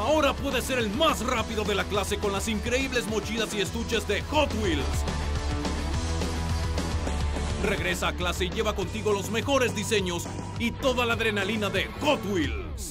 Ahora puedes ser el más rápido de la clase con las increíbles mochilas y estuches de Hot Wheels. Regresa a clase y lleva contigo los mejores diseños y toda la adrenalina de Hot Wheels.